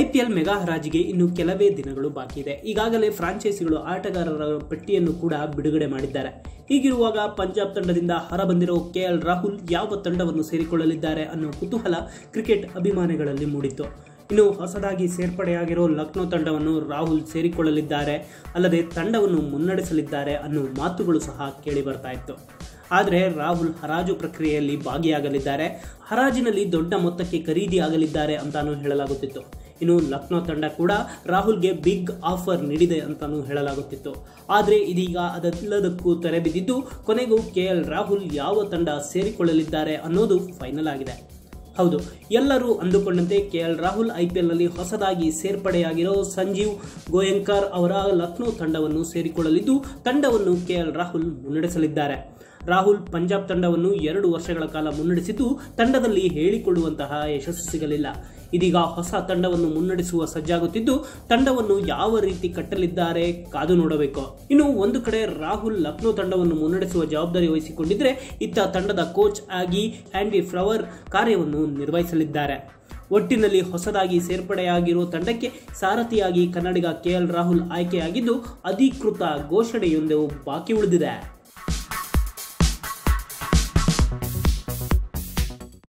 IPL mega ಹರಾಜಿಗೆ ಇನ್ನು ಕೆಲವೇ ದಿನಗಳು ಬಾಕಿ ಇದೆ. ಈಗಾಗಲೇ ಫ್ರಾಂಚೈಸಿಗಳು ಆಟಗಾರರ ಪಟ್ಟಿಯನ್ನು ಕೂಡ ಬಿಡುಗಡೆ ಮಾಡಿದ್ದಾರೆ. ಹೀಗಿರುವಾಗ ಪಂಜಾಬ್ ತಂಡದಿಂದ ಹೊರಬಂದಿರೋ ಕೆಎಲ್ ರಾಹುಲ್ ಯಾವ ತಂಡವನ್ನು ಸೇರಿಕೊಳ್ಳಲಿದ್ದಾರೆ ಅನ್ನೋ ಕುತೂಹಲ ಕ್ರಿಕೆಟ್ ಅಭಿಮಾನಿಗಳಲ್ಲಿ ಮೂಡಿತ್ತು. ಇನ್ನು ಹೊಸದಾಗಿ ಸೇರ್ಪಡೆಯಾಗಿರೋ ಲಕ್ನೋ ತಂಡವನ್ನು ರಾಹುಲ್ ಸೇರಿಕೊಳ್ಳಲಿದ್ದಾರೆ. ಅಲ್ಲದೆ ತಂಡವನ್ನು ಮುನ್ನಡೆಸಲಿದ್ದಾರೆ ಅನ್ನೋ ಮಾತುಗಳು ಸಹ ಕೇಳಿ ಬರ್ತಾ ಇತ್ತು. ಆದರೆ ರಾಹುಲ್ ಹರಾಜು ಪ್ರಕ್ರಿಯೆಯಲ್ಲಿ ಭಾಗಿಯಾಗಲಿದ್ದಾರೆ. ಹರಾಜಿನಲ್ಲಿ ದೊಡ್ಡ ಮೊತ್ತಕ್ಕೆ ಖರೀದಿ ಆಗಲಿದ್ದಾರೆ ಅಂತಾನೂ ಹೇಳಲಾಗುತ್ತಿತ್ತು. ಇನ್ನು ಲಕ್ನೋ ತಂಡ ಕೂಡ ರಾಹುಲ್ಗೆ ಬಿಗ್ ಆಫರ್ ನೀಡಿದೆ ಅಂತಲೂ ಹೇಳಲಾಗುತ್ತಿತ್ತು. ಆದರೆ ಇದೀಗ ಅದೆಲ್ಲದಕ್ಕೂ ತೆರೆಬಿದ್ದಿದ್ದು ಕೊನೆಗೂ ಕೆ ಎಲ್ ರಾಹುಲ್ ಯಾವ ತಂಡ ಸೇರಿಕೊಳ್ಳಲಿದ್ದಾರೆ ಅನ್ನೋದು ಫೈನಲ್ ಆಗಿದೆ. ಹೌದು, ಎಲ್ಲರೂ ಅಂದುಕೊಂಡಂತೆ K L Rahul I P ಎಲ್ನಲ್ಲಿ ಹೊಸದಾಗಿ ಸೇರ್ಪಡೆಯಾಗಿರೋ ಸಂಜೀವ್ ಗೋಯಂಕರ್ ಅವರ ಲಕ್ನೋ ತಂಡವನ್ನು ಸೇರಿಕೊಳ್ಳಲಿದ್ದು, ತಂಡವನ್ನು ಕೆ ಎಲ್ ರಾಹುಲ್ ಮುನ್ನಡೆಸಲಿದ್ದಾರೆ. ರಾಹುಲ್ ಪಂಜಾಬ್ ತಂಡವನ್ನು ಎರಡು ವರ್ಷಗಳ ಕಾಲ ಮುನ್ನಡೆಸಿದ್ದು, ತಂಡದಲ್ಲಿ ಹೇಳಿಕೊಳ್ಳುವಂತಹ ಯಶಸ್ಸು ಸಿಗಲಿಲ್ಲ. ಇದೀಗ ಹೊಸ ತಂಡವನ್ನು ಮುನ್ನಡೆಸುವ ಸಜ್ಜಾಗುತ್ತಿದ್ದು, ತಂಡವನ್ನು ಯಾವ ರೀತಿ ಕಟ್ಟಲಿದ್ದಾರೆ ಕಾದು ನೋಡಬೇಕು. ಇನ್ನು ಒಂದು ಕಡೆ ರಾಹುಲ್ ಲಕ್ನೋ ತಂಡವನ್ನು ಮುನ್ನಡೆಸುವ ಜವಾಬ್ದಾರಿ ವಹಿಸಿಕೊಂಡಿದ್ರೆ, ಇತ್ತ ತಂಡದ ಕೋಚ್ ಆಗಿ ಆಂಡಿ ಫ್ಲವರ್ ಕಾರ್ಯವನ್ನು ನಿರ್ವಹಿಸಲಿದ್ದಾರೆ. ಒಟ್ಟಿನಲ್ಲಿ ಹೊಸದಾಗಿ ಸೇರ್ಪಡೆಯಾಗಿರುವ ತಂಡಕ್ಕೆ ಸಾರಥಿಯಾಗಿ ಕನ್ನಡಿಗ ಕೆಎಲ್ ರಾಹುಲ್ ಆಯ್ಕೆಯಾಗಿದ್ದು, ಅಧಿಕೃತ ಘೋಷಣೆಯೊಂದು ಬಾಕಿ ಉಳಿದಿದೆ.